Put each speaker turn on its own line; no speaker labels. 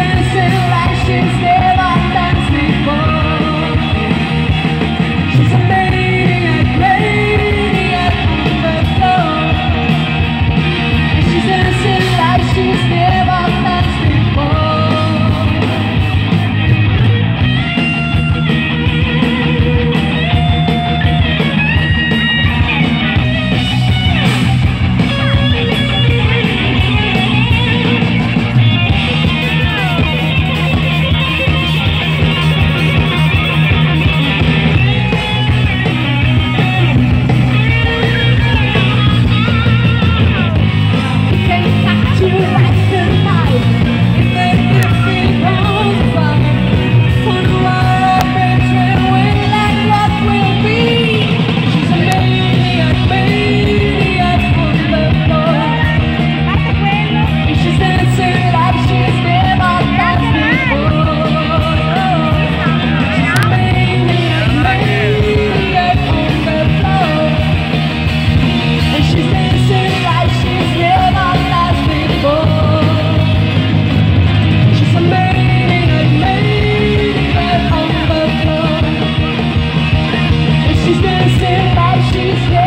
dancing like she's dead. Yeah.